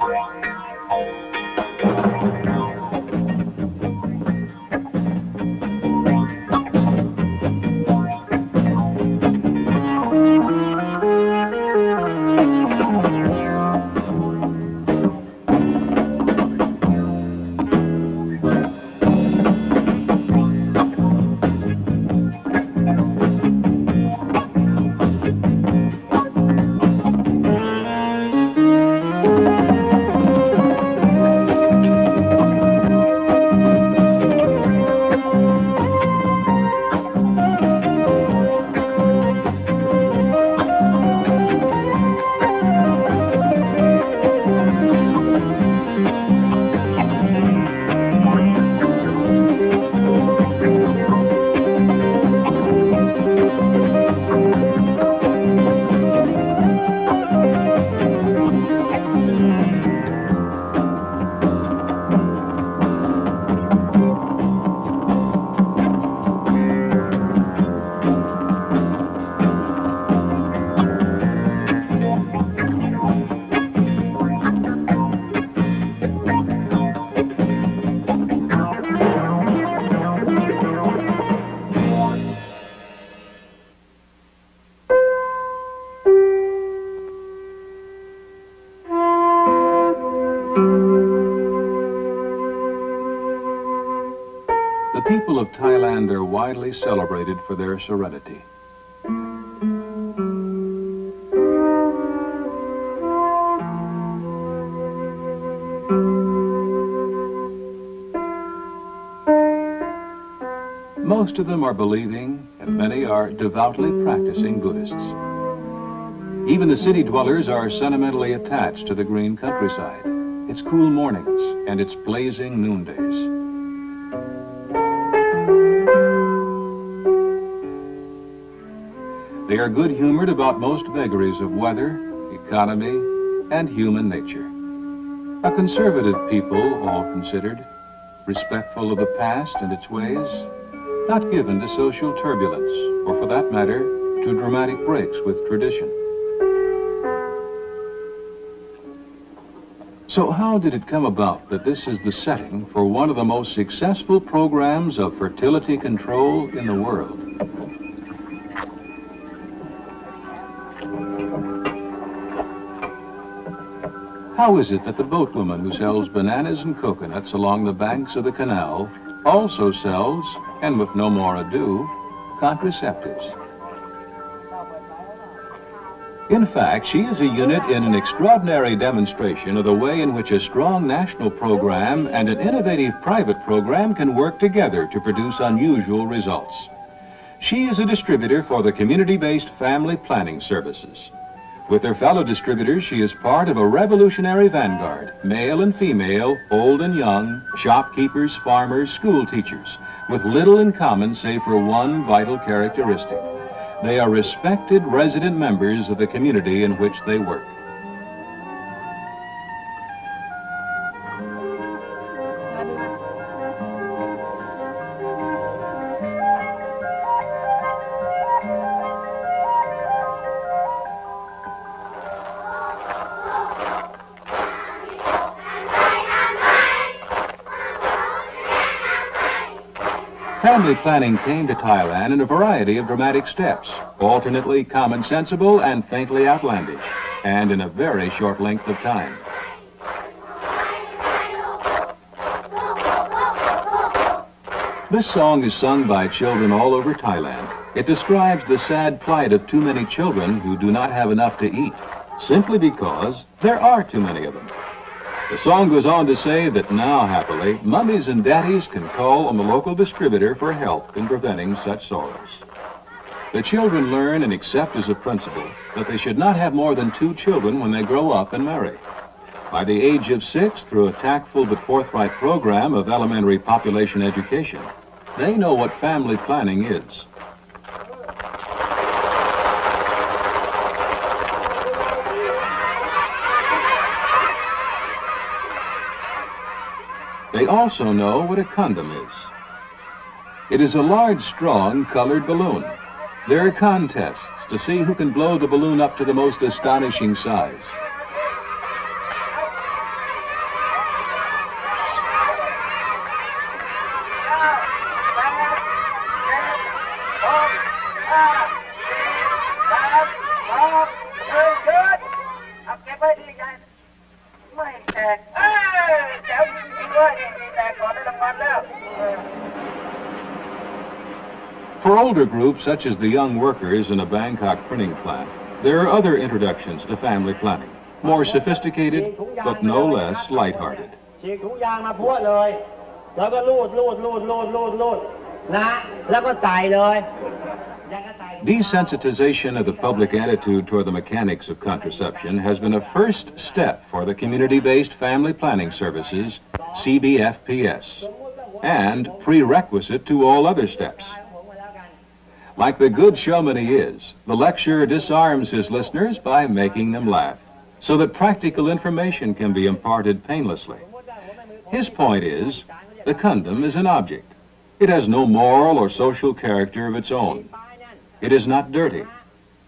The people of Thailand are widely celebrated for their serenity. Most of them are believing, and many are devoutly practicing Buddhists. Even the city dwellers are sentimentally attached to the green countryside, its cool mornings, and its blazing noondays. Are good-humored about most vagaries of weather, economy, and human nature. A conservative people, all considered, respectful of the past and its ways, not given to social turbulence, or for that matter, to dramatic breaks with tradition. So how did it come about that this is the setting for one of the most successful programs of fertility control in the world? How is it that the boatwoman who sells bananas and coconuts along the banks of the canal also sells, and with no more ado, contraceptives? In fact, she is a unit in an extraordinary demonstration of the way in which a strong national program and an innovative private program can work together to produce unusual results. She is a distributor for the community-based family planning services. With her fellow distributors, she is part of a revolutionary vanguard, male and female, old and young, shopkeepers, farmers, school teachers, with little in common save for one vital characteristic. They are respected resident members of the community in which they work. Family planning came to Thailand in a variety of dramatic steps, alternately commonsensible and faintly outlandish, and in a very short length of time. This song is sung by children all over Thailand. It describes the sad plight of too many children who do not have enough to eat, simply because there are too many of them. The song goes on to say that now, happily, mummies and daddies can call on the local distributor for help in preventing such sorrows. The children learn and accept as a principle that they should not have more than two children when they grow up and marry. By the age of six, through a tactful but forthright program of elementary population education, they know what family planning is. They also know what a condom is. It is a large, strong, colored balloon. There are contests to see who can blow the balloon up to the most astonishing size. For older groups, such as the young workers in a Bangkok printing plant, there are other introductions to family planning, more sophisticated, but no less lighthearted. ฉีกถุงยางมาพัวเลย แล้วก็ลูดลูดลูดลูดลูดลูดนะ แล้วก็ใส่เลยแล้วก็ใส่ Desensitization of the public attitude toward the mechanics of contraception has been a first step for the community-based family planning services, CBFPS, and prerequisite to all other steps. Like the good showman he is, the lecturer disarms his listeners by making them laugh so that practical information can be imparted painlessly. His point is, the condom is an object. It has no moral or social character of its own. It is not dirty.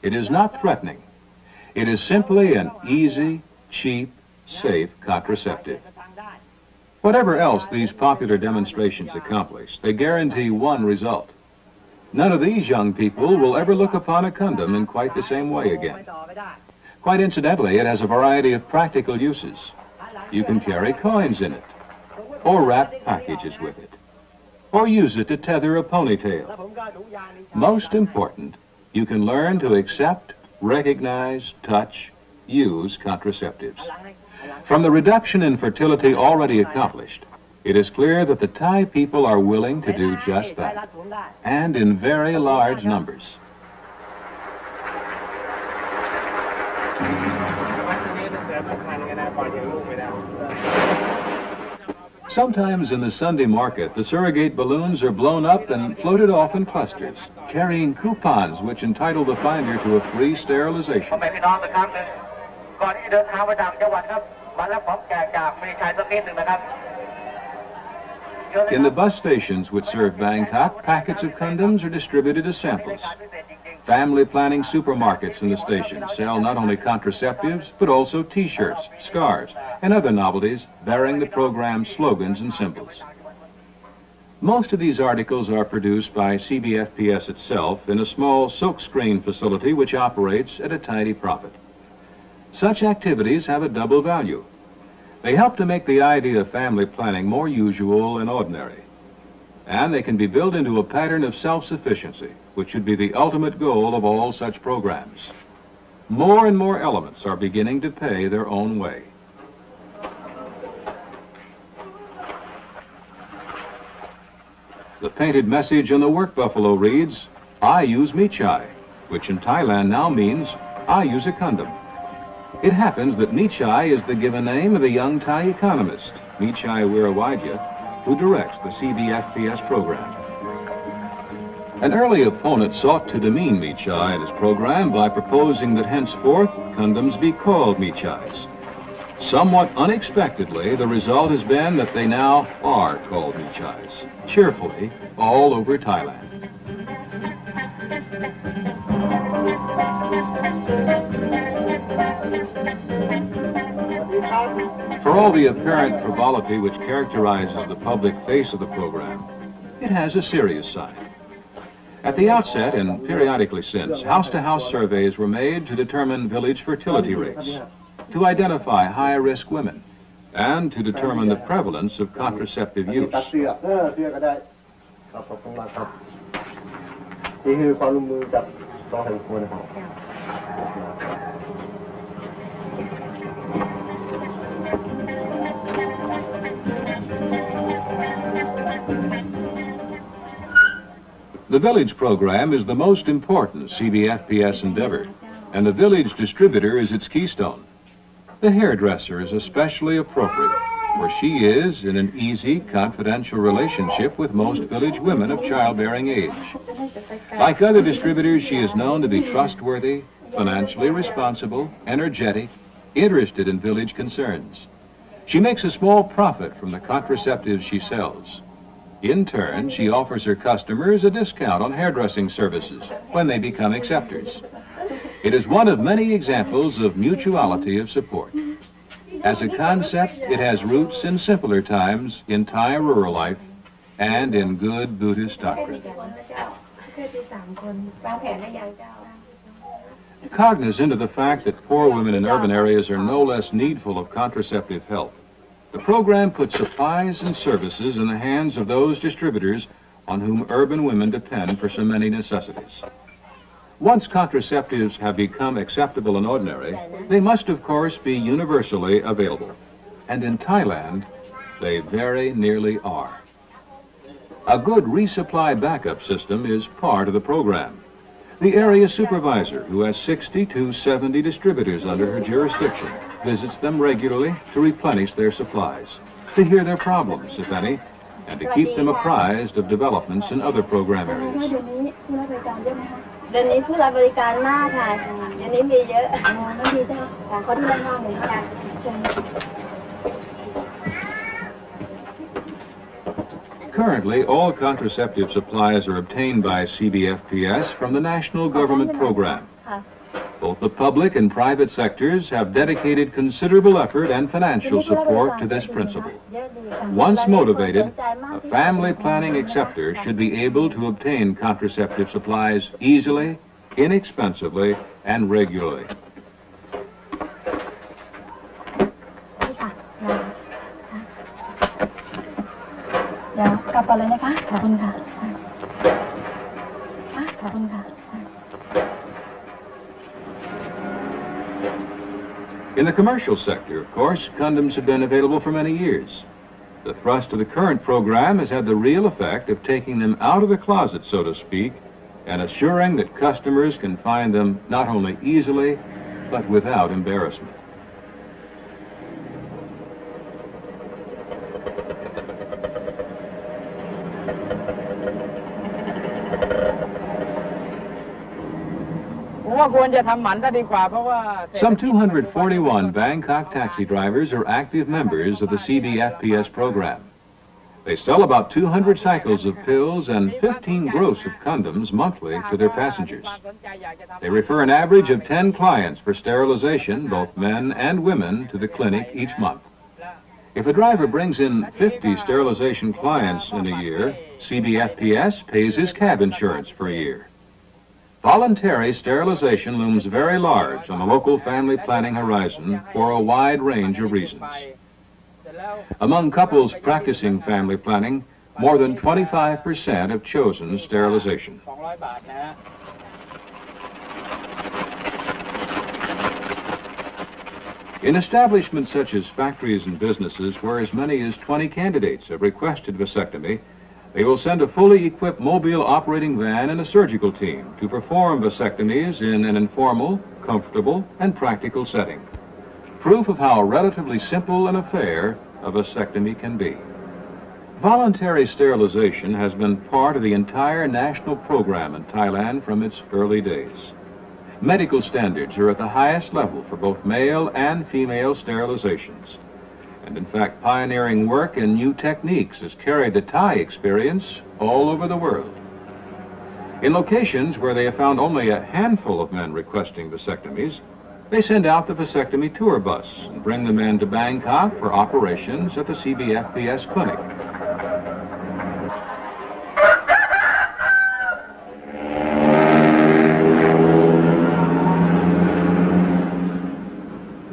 It is not threatening. It is simply an easy, cheap, safe contraceptive. Whatever else these popular demonstrations accomplish, they guarantee one result. None of these young people will ever look upon a condom in quite the same way again. Quite incidentally, it has a variety of practical uses. You can carry coins in it, or wrap packages with it, or use it to tether a ponytail. Most important, you can learn to accept, recognize, touch, use contraceptives. From the reduction in fertility already accomplished, it is clear that the Thai people are willing to do just that, and in very large numbers. Sometimes in the Sunday market, the surrogate balloons are blown up and floated off in clusters, carrying coupons which entitle the finder to a free sterilization. In the bus stations which serve Bangkok, packets of condoms are distributed as samples. Family planning supermarkets in the station sell not only contraceptives, but also T-shirts, scarves, and other novelties bearing the program's slogans and symbols. Most of these articles are produced by CBFPS itself in a small silkscreen facility which operates at a tidy profit. Such activities have a double value. They help to make the idea of family planning more usual and ordinary. And they can be built into a pattern of self-sufficiency, which should be the ultimate goal of all such programs. More and more elements are beginning to pay their own way. The painted message on the work buffalo reads, I use Mechai, which in Thailand now means, I use a condom. It happens that Mechai is the given name of a young Thai economist, Mechai Viravaidya, who directs the CBFPS program. An early opponent sought to demean Mechai and his program by proposing that henceforth condoms be called Mechais. Somewhat unexpectedly, the result has been that they now are called Mechais, cheerfully, all over Thailand. For all the apparent frivolity which characterizes the public face of the program, it has a serious side. At the outset, and periodically since, house-to-house surveys were made to determine village fertility rates, to identify high-risk women, and to determine the prevalence of contraceptive use. The village program is the most important CBFPS endeavor, and the village distributor is its keystone. The hairdresser is especially appropriate, for she is in an easy, confidential relationship with most village women of childbearing age. Like other distributors, she is known to be trustworthy, financially responsible, energetic, interested in village concerns. She makes a small profit from the contraceptives she sells. In turn, she offers her customers a discount on hairdressing services when they become acceptors. It is one of many examples of mutuality of support. As a concept, it has roots in simpler times, in Thai rural life, and in good Buddhist doctrine. Cognizant of the fact that poor women in urban areas are no less needful of contraceptive help, the program puts supplies and services in the hands of those distributors on whom urban women depend for so many necessities. Once contraceptives have become acceptable and ordinary, they must, of course, be universally available. And in Thailand, they very nearly are. A good resupply backup system is part of the program. The area supervisor, who has 60 to 70 distributors under her jurisdiction, visits them regularly to replenish their supplies, to hear their problems, if any, and to keep them apprised of developments in other program ว่า areas. เดี๋ยวนี้ผู้รับบริการเยอะไหมคะ เดี๋ยวนี้ผู้รับบริการมากค่ะเดี๋ยวนี้มีเยอะ อ๋อไม่ดีใช่ไหมค่ะเขาที่ด้านนอกเหมือนกันเชิญ Currently, all contraceptive supplies are obtained by CBFPS from the national government program. Both the public and private sectors have dedicated considerable effort and financial support to this principle. Once motivated, a family planning acceptor should be able to obtain contraceptive supplies easily, inexpensively, and regularly. In the commercial sector, of course, condoms have been available for many years. The thrust of the current program has had the real effect of taking them out of the closet, so to speak, and assuring that customers can find them not only easily, but without embarrassment. Some 241 Bangkok taxi drivers are active members of the CBFPS program. They sell about 200 cycles of pills and 15 gross of condoms monthly to their passengers. They refer an average of 10 clients for sterilization, both men and women, to the clinic each month. If a driver brings in 50 sterilization clients in a year, CBFPS pays his cab insurance for a year. Voluntary sterilization looms very large on the local family planning horizon for a wide range of reasons. Among couples practicing family planning, more than 25% have chosen sterilization. In establishments such as factories and businesses where as many as 20 candidates have requested vasectomy, they will send a fully equipped mobile operating van and a surgical team to perform vasectomies in an informal, comfortable, and practical setting. Proof of how relatively simple an affair a vasectomy can be. Voluntary sterilization has been part of the entire national program in Thailand from its early days. Medical standards are at the highest level for both male and female sterilizations. And in fact, pioneering work in new techniques has carried the Thai experience all over the world. In locations where they have found only a handful of men requesting vasectomies, they send out the vasectomy tour bus and bring the men to Bangkok for operations at the CBFPS clinic.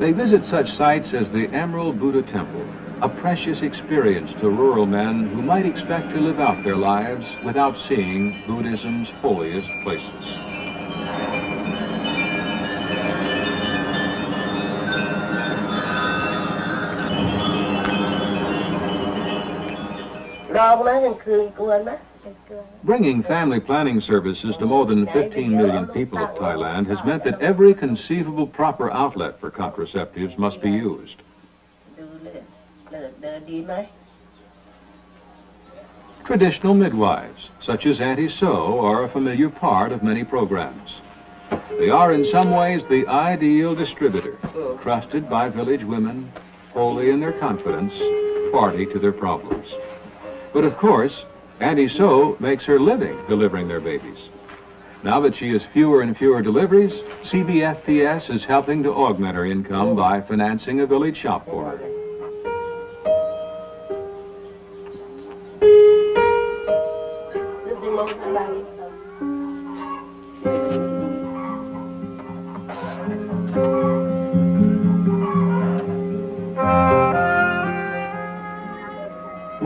They visit such sites as the Emerald Buddha Temple, a precious experience to rural men who might expect to live out their lives without seeing Buddhism's holiest places. Traveling and Bringing family planning services to more than 15 million people of Thailand has meant that every conceivable proper outlet for contraceptives must be used. Traditional midwives, such as Auntie So, are a familiar part of many programs. They are in some ways the ideal distributor, trusted by village women, wholly in their confidence, party to their problems. But of course, Auntie So makes her living delivering their babies. Now that she has fewer and fewer deliveries, CBFPS is helping to augment her income by financing a village shop for her.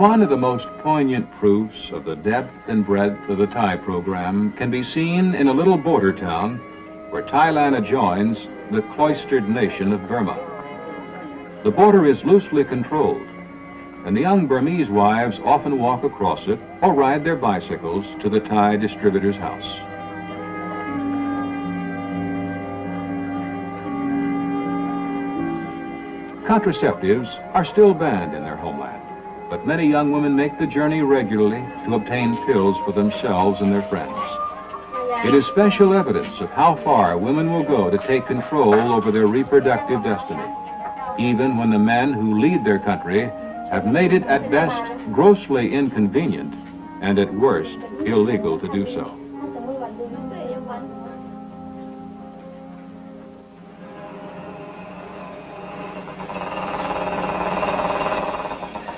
One of the most poignant proofs of the depth and breadth of the Thai program can be seen in a little border town where Thailand adjoins the cloistered nation of Burma. The border is loosely controlled, and the young Burmese wives often walk across it or ride their bicycles to the Thai distributor's house. Contraceptives are still banned in their homeland, but many young women make the journey regularly to obtain pills for themselves and their friends. It is special evidence of how far women will go to take control over their reproductive destiny, even when the men who lead their country have made it at best grossly inconvenient and at worst illegal to do so.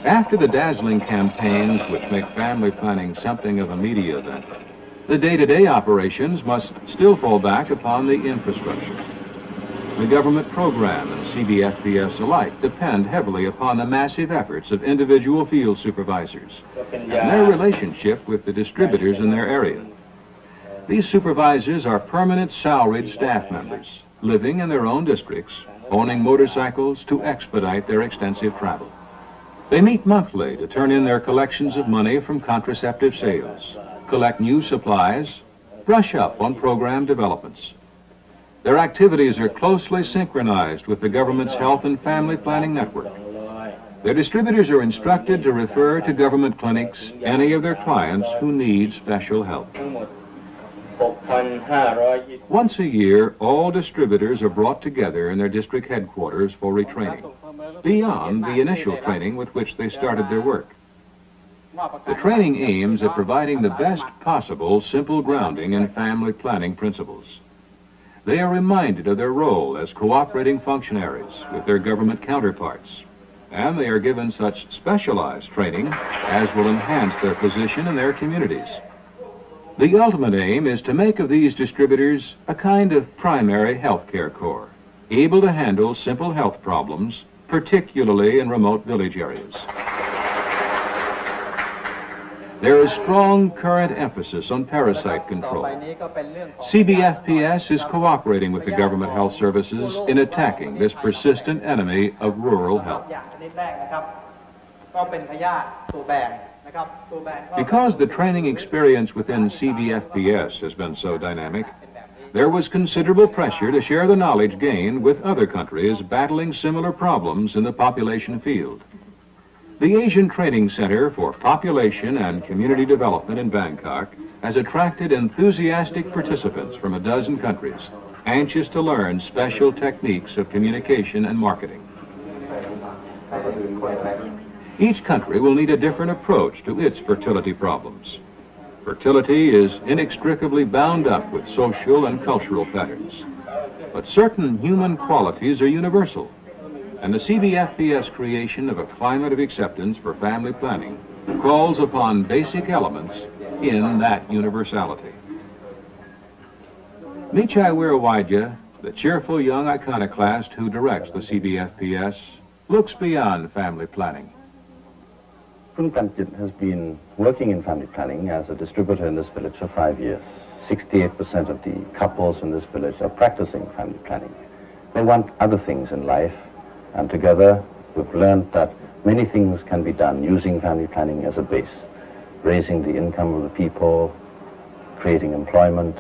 After the dazzling campaigns which make family planning something of a media event, the day-to-day operations must still fall back upon the infrastructure. The government program and CBFPS alike depend heavily upon the massive efforts of individual field supervisors and their relationship with the distributors in their area. These supervisors are permanent salaried staff members, living in their own districts, owning motorcycles to expedite their extensive travel. They meet monthly to turn in their collections of money from contraceptive sales, collect new supplies, brush up on program developments. Their activities are closely synchronized with the government's health and family planning network. Their distributors are instructed to refer to government clinics any of their clients who need special help. Once a year, all distributors are brought together in their district headquarters for retraining beyond the initial training with which they started their work. The training aims at providing the best possible simple grounding in family planning principles. They are reminded of their role as cooperating functionaries with their government counterparts, and they are given such specialized training as will enhance their position in their communities. The ultimate aim is to make of these distributors a kind of primary health care corps, able to handle simple health problems particularly in remote village areas. There is strong current emphasis on parasite control. CBFPS is cooperating with the government health services in attacking this persistent enemy of rural health. Because the training experience within CBFPS has been so dynamic, there was considerable pressure to share the knowledge gained with other countries battling similar problems in the population field. The Asian Training Center for Population and Community Development in Bangkok has attracted enthusiastic participants from a dozen countries, anxious to learn special techniques of communication and marketing. Each country will need a different approach to its fertility problems. Fertility is inextricably bound up with social and cultural patterns. But certain human qualities are universal, and the CBFPS creation of a climate of acceptance for family planning calls upon basic elements in that universality. Mechai Viravaidya, the cheerful young iconoclast who directs the CBFPS, looks beyond family planning. Kun has been working in family planning as a distributor in this village for five years. 68% of the couples in this village are practicing family planning. They want other things in life, and together we've learned that many things can be done using family planning as a base. Raising the income of the people, creating employment,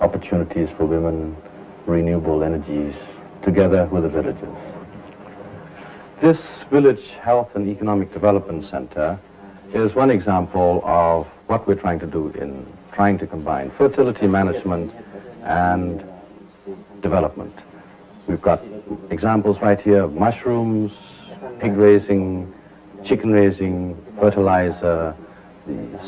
opportunities for women, renewable energies, together with the villagers. This Village Health and Economic Development Center is one example of what we're trying to do in trying to combine fertility management and development. We've got examples right here of mushrooms, pig raising, chicken raising, fertilizer,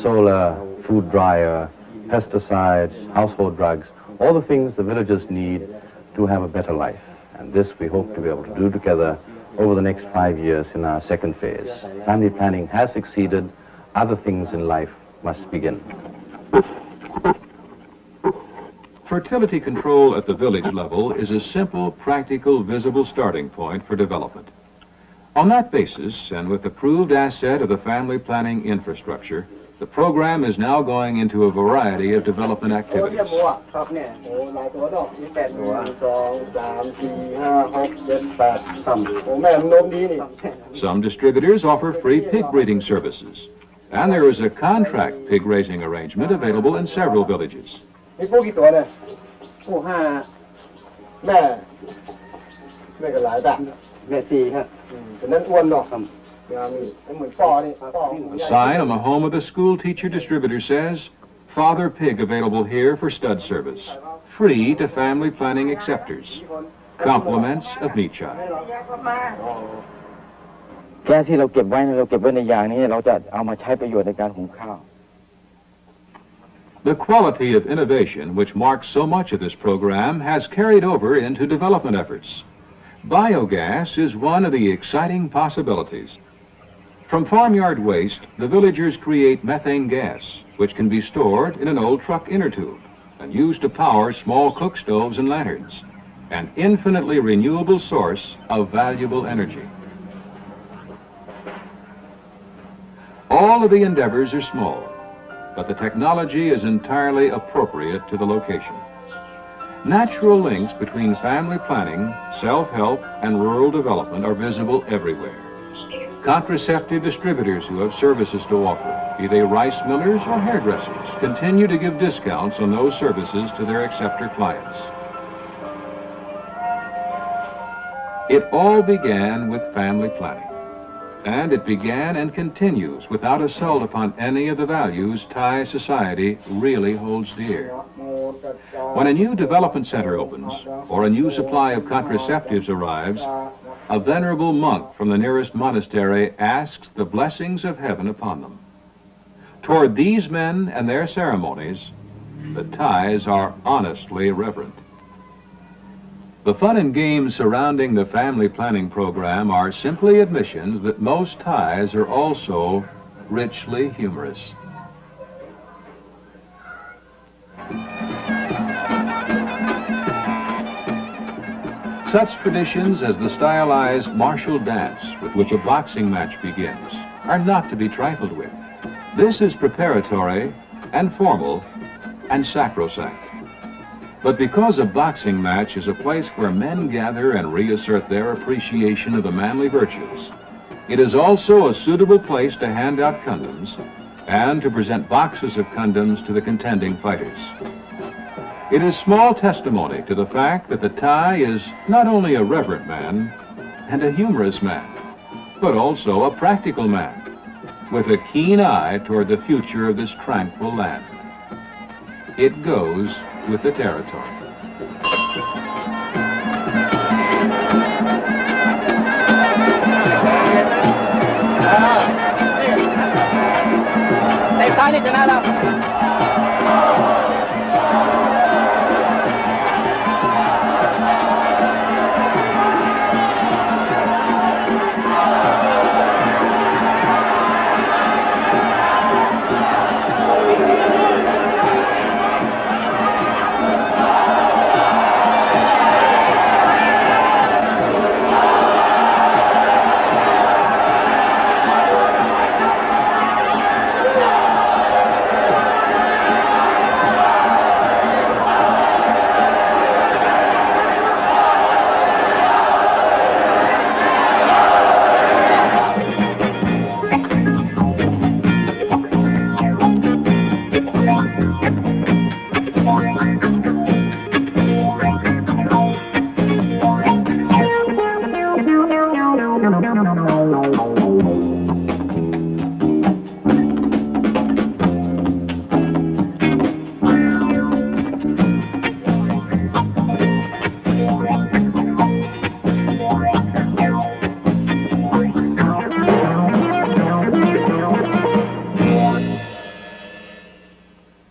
solar food dryer, pesticides, household drugs, all the things the villagers need to have a better life. And this we hope to be able to do together over the next five years in our second phase. Family planning has succeeded. Other things in life must begin. Fertility control at the village level is a simple, practical, visible starting point for development. On that basis, and with the proved asset of the family planning infrastructure, the program is now going into a variety of development activities. Some distributors offer free pig breeding services, and there is a contract pig raising arrangement available in several villages. มีผู้กี่ตัวเนี่ยผู้ห้าแม่แม่ก็หลายแบบ แม่สี่ฮะ อืมแต่นั้นอ้วนเนาะยามีไอ้เหมือนปอนี่ปอ The sign on the home of the school teacher distributor says, Father Pig available here for stud service, free to family planning acceptors. Compliments of meat child. แก๊สที่เราเก็บไว้เนี่ยเราเก็บไว้ในยางนี้เราจะเอามาใช้ประโยชน์ในการหุงข้าว The quality of innovation which marks so much of this program has carried over into development efforts. Biogas is one of the exciting possibilities. From farmyard waste, the villagers create methane gas, which can be stored in an old truck inner tube and used to power small cook stoves and lanterns, an infinitely renewable source of valuable energy. All of the endeavors are small, but the technology is entirely appropriate to the location. Natural links between family planning, self-help, and rural development are visible everywhere. Contraceptive distributors who have services to offer, be they rice millers or hairdressers, continue to give discounts on those services to their acceptor clients. It all began with family planning. And it began and continues without assault upon any of the values Thai society really holds dear. When a new development center opens, or a new supply of contraceptives arrives, a venerable monk from the nearest monastery asks the blessings of heaven upon them. Toward these men and their ceremonies, the Thais are honestly reverent. The fun and games surrounding the family planning program are simply admissions that most Thais are also richly humorous. Such traditions as the stylized martial dance with which a boxing match begins are not to be trifled with. This is preparatory and formal and sacrosanct. But because a boxing match is a place where men gather and reassert their appreciation of the manly virtues, it is also a suitable place to hand out condoms and to present boxes of condoms to the contending fighters. It is small testimony to the fact that the Thai is not only a reverent man and a humorous man, but also a practical man with a keen eye toward the future of this tranquil land. It goes with the territory. They find it